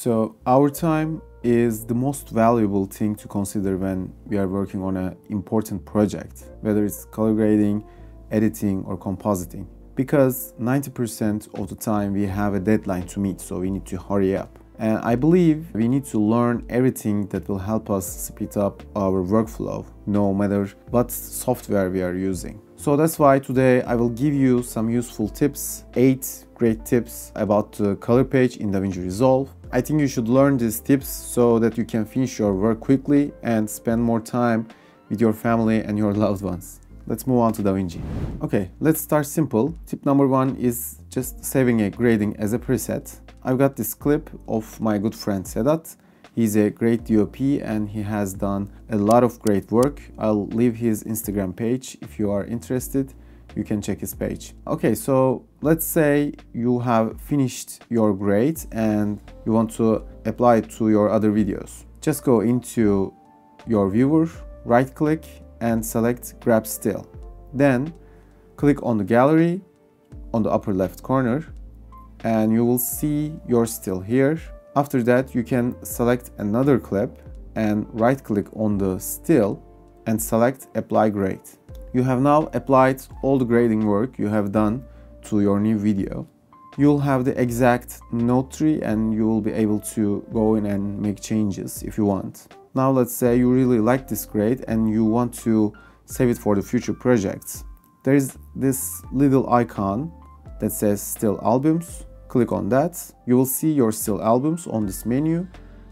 So our time is the most valuable thing to consider when we are working on an important project, whether it's color grading, editing or compositing. Because 90% of the time we have a deadline to meet, so we need to hurry up. And I believe we need to learn everything that will help us speed up our workflow, no matter what software we are using. So that's why today I will give you some useful tips, 8 great tips about the color page in DaVinci Resolve. I think you should learn these tips so that you can finish your work quickly and spend more time with your family and your loved ones. Let's move on to DaVinci. Okay, let's start simple. Tip number one is just saving a grading as a preset. I've got this clip of my good friend Sedat. He's a great DOP and he has done a lot of great work. I'll leave his Instagram page if you are interested. You can check his page. Okay, so let's say you have finished your grade and you want to apply it to your other videos. Just go into your viewer, right click and select grab still. Then click on the gallery on the upper left corner and you will see your still here. After that, you can select another clip and right click on the still and select apply grade. You have now applied all the grading work you have done to your new video. You'll have the exact node tree and you will be able to go in and make changes if you want. Now let's say you really like this grade and you want to save it for the future projects. There is this little icon that says still albums click on that. You will see your still albums on this menu.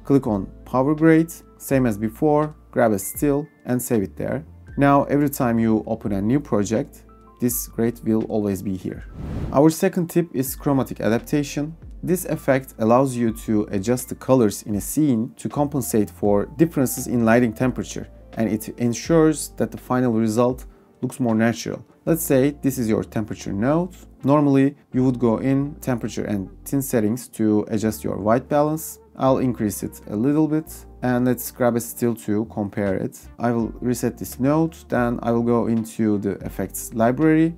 Click on Power Grade, same as before, grab a still and save it there. Now every time you open a new project, this grade will always be here. Our second tip is chromatic adaptation. This effect allows you to adjust the colors in a scene to compensate for differences in lighting temperature and it ensures that the final result looks more natural. Let's say this is your temperature node. Normally, you would go in temperature and tint settings to adjust your white balance. I'll increase it a little bit and let's grab a still to compare it. I will reset this node, then I will go into the effects library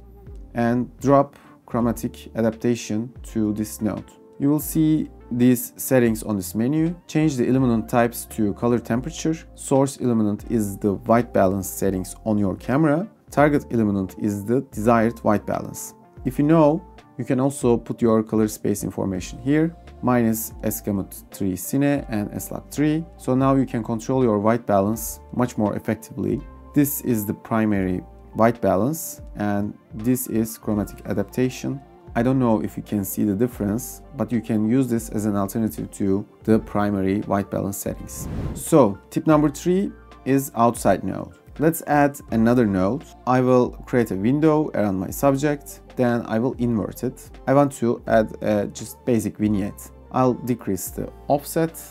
and drop chromatic adaptation to this node. You will see these settings on this menu. Change the illuminant types to color temperature. Source illuminant is the white balance settings on your camera target illuminant is the desired white balance. If you know, you can also put your color space information here, minus S-Gamut 3 Cine and S-Log 3. So now you can control your white balance much more effectively. This is the primary white balance and this is chromatic adaptation. I don't know if you can see the difference, but you can use this as an alternative to the primary white balance settings. So tip number three is outside node. Let's add another node. I will create a window around my subject, then I will invert it. I want to add a just basic vignette. I'll decrease the offset.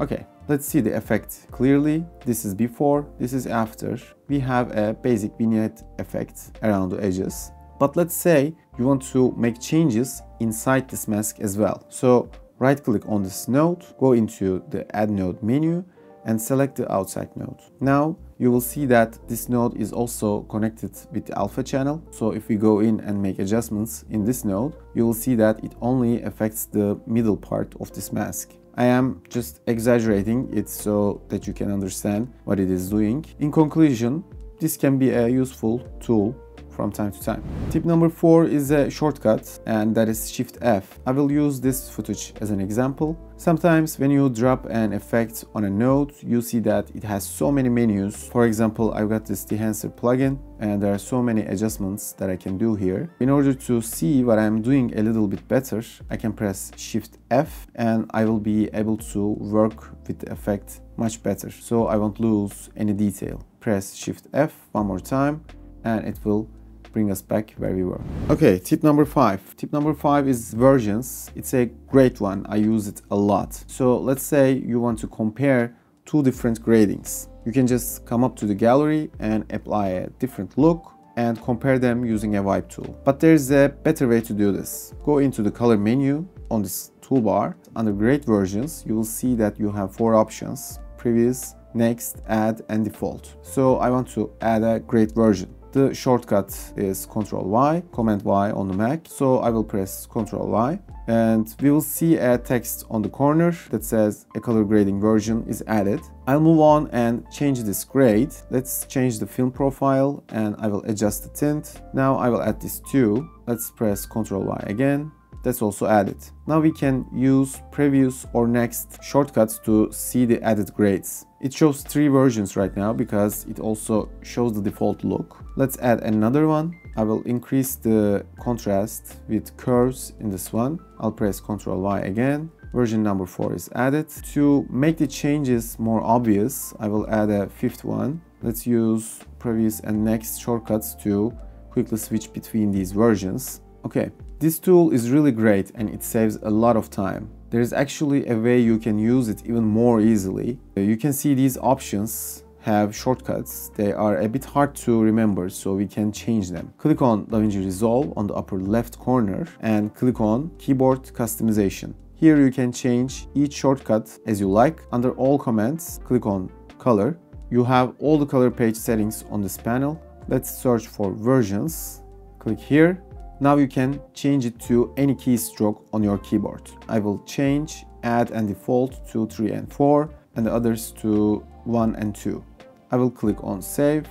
Okay, let's see the effect clearly. This is before, this is after. We have a basic vignette effect around the edges. But let's say you want to make changes inside this mask as well. So right click on this node, go into the add node menu and select the outside node. Now you will see that this node is also connected with the alpha channel. So if we go in and make adjustments in this node, you will see that it only affects the middle part of this mask. I am just exaggerating it so that you can understand what it is doing. In conclusion, this can be a useful tool from time to time. Tip number four is a shortcut and that is Shift F. I will use this footage as an example. Sometimes when you drop an effect on a node, you see that it has so many menus. For example, I've got this Dehancer plugin and there are so many adjustments that I can do here. In order to see what I'm doing a little bit better, I can press Shift F and I will be able to work with the effect much better. So I won't lose any detail. Press Shift F one more time and it will bring us back where we were. Okay, tip number five. Tip number five is versions. It's a great one. I use it a lot. So let's say you want to compare two different gradings. You can just come up to the gallery and apply a different look and compare them using a wipe tool. But there's a better way to do this. Go into the color menu on this toolbar. Under grade versions, you will see that you have four options. Previous, next, add and default. So I want to add a grade version. The shortcut is Ctrl Y, Command Y on the Mac. So I will press Ctrl Y and we will see a text on the corner that says a color grading version is added. I'll move on and change this grade. Let's change the film profile and I will adjust the tint. Now I will add this too. Let's press Ctrl Y again that's also added. Now we can use previous or next shortcuts to see the added grades. It shows three versions right now because it also shows the default look. Let's add another one. I will increase the contrast with curves in this one. I'll press Ctrl Y again. Version number 4 is added. To make the changes more obvious, I will add a fifth one. Let's use previous and next shortcuts to quickly switch between these versions. Okay, this tool is really great and it saves a lot of time. There is actually a way you can use it even more easily. You can see these options have shortcuts. They are a bit hard to remember, so we can change them. Click on DaVinci Resolve on the upper left corner and click on Keyboard Customization. Here you can change each shortcut as you like. Under all commands, click on Color. You have all the color page settings on this panel. Let's search for versions. Click here now you can change it to any keystroke on your keyboard. I will change add and default to 3 and 4 and the others to 1 and 2. I will click on save.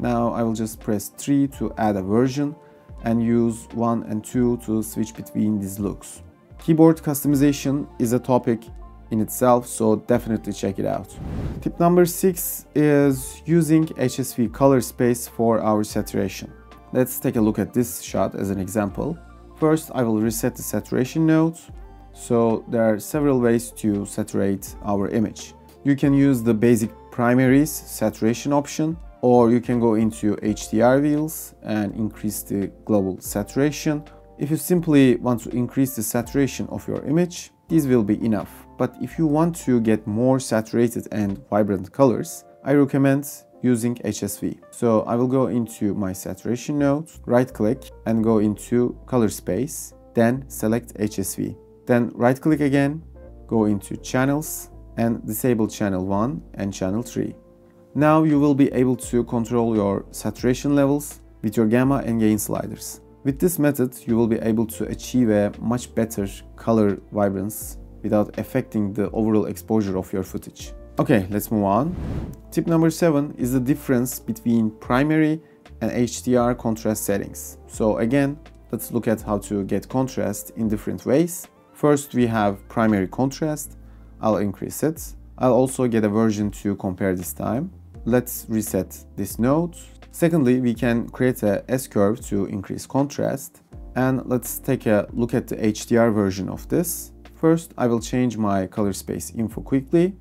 Now I will just press 3 to add a version and use 1 and 2 to switch between these looks. Keyboard customization is a topic in itself, so definitely check it out. Tip number 6 is using HSV color space for our saturation. Let's take a look at this shot as an example. First, I will reset the saturation node. So there are several ways to saturate our image. You can use the basic primaries saturation option or you can go into HDR wheels and increase the global saturation. If you simply want to increase the saturation of your image, this will be enough. But if you want to get more saturated and vibrant colors, I recommend using HSV. So I will go into my saturation node, right click and go into color space, then select HSV. Then right click again, go into channels and disable channel 1 and channel 3. Now you will be able to control your saturation levels with your gamma and gain sliders. With this method, you will be able to achieve a much better color vibrance without affecting the overall exposure of your footage. Okay, let's move on. Tip number seven is the difference between primary and HDR contrast settings. So again, let's look at how to get contrast in different ways. First, we have primary contrast. I'll increase it. I'll also get a version to compare this time. Let's reset this node. Secondly, we can create a S-curve to increase contrast. And let's take a look at the HDR version of this. First, I will change my color space info quickly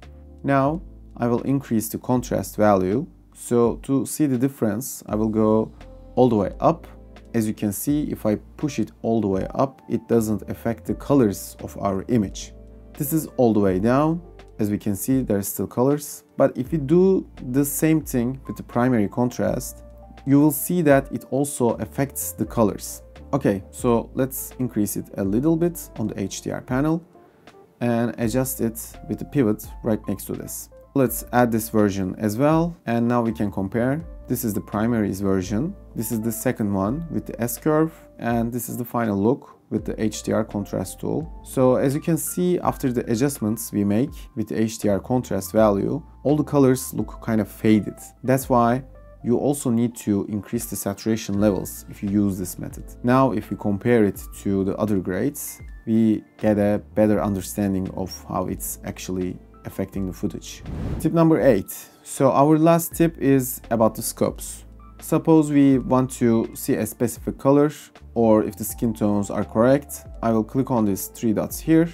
now I will increase the contrast value. So to see the difference, I will go all the way up. As you can see, if I push it all the way up, it doesn't affect the colors of our image. This is all the way down. As we can see, there are still colors. But if you do the same thing with the primary contrast, you will see that it also affects the colors. Okay, so let's increase it a little bit on the HDR panel and adjust it with the pivot right next to this. Let's add this version as well and now we can compare. This is the primaries version. This is the second one with the S-curve and this is the final look with the HDR contrast tool. So as you can see after the adjustments we make with the HDR contrast value, all the colors look kind of faded. That's why you also need to increase the saturation levels if you use this method. Now if we compare it to the other grades, we get a better understanding of how it's actually affecting the footage. Tip number eight. So our last tip is about the scopes. Suppose we want to see a specific color or if the skin tones are correct, I will click on these three dots here.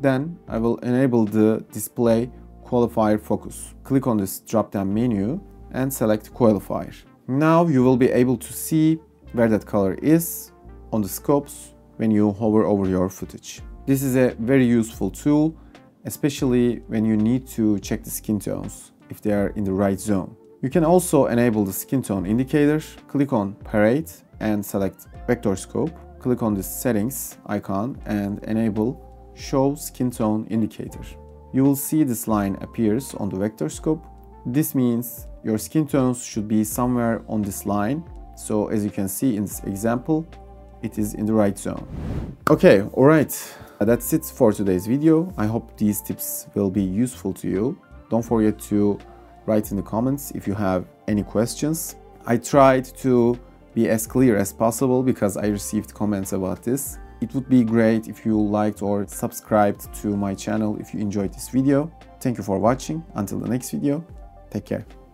Then I will enable the display qualifier focus. Click on this drop down menu and select qualifier. Now you will be able to see where that color is on the scopes when you hover over your footage. This is a very useful tool, especially when you need to check the skin tones if they are in the right zone. You can also enable the skin tone indicator, click on Parade and select Vector Scope. Click on the settings icon and enable Show Skin Tone Indicator. You will see this line appears on the vector scope. This means your skin tones should be somewhere on this line So as you can see in this example, it is in the right zone. Okay, all right. That's it for today's video. I hope these tips will be useful to you. Don't forget to write in the comments if you have any questions. I tried to be as clear as possible because I received comments about this. It would be great if you liked or subscribed to my channel if you enjoyed this video. Thank you for watching. Until the next video, take care.